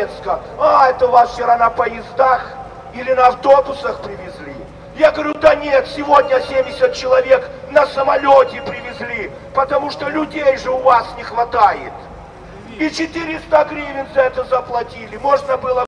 Донецка. А, это вас вчера на поездах или на автобусах привезли? Я говорю, да нет, сегодня 70 человек на самолете привезли, потому что людей же у вас не хватает. И 400 гривен за это заплатили. Можно было